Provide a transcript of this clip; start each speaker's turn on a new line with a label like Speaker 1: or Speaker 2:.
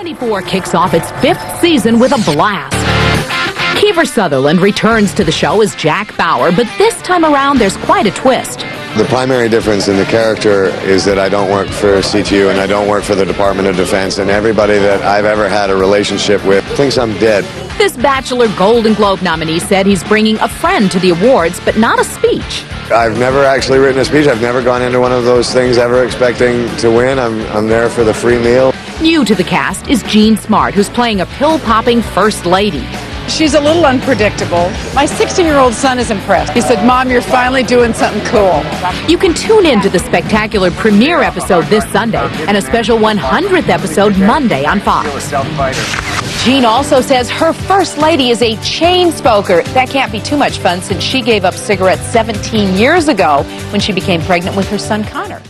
Speaker 1: 24 kicks off its fifth season with a blast. Kiefer Sutherland returns to the show as Jack Bauer, but this time around there's quite a twist.
Speaker 2: The primary difference in the character is that I don't work for CTU and I don't work for the Department of Defense, and everybody that I've ever had a relationship with thinks I'm dead.
Speaker 1: This Bachelor Golden Globe nominee said he's bringing a friend to the awards, but not a speech.
Speaker 2: I've never actually written a speech. I've never gone into one of those things ever expecting to win. I'm, I'm there for the free meal.
Speaker 1: New to the cast is Jean Smart, who's playing a pill-popping first lady.
Speaker 3: She's a little unpredictable. My 16 year old son is impressed. He said, Mom, you're finally doing something cool.
Speaker 1: You can tune in to the spectacular premiere episode this Sunday and a special 100th episode Monday on Fox.
Speaker 4: Jean also says her first lady is a chain smoker. That can't be too much fun since she gave up cigarettes 17 years ago when she became pregnant with her son Connor.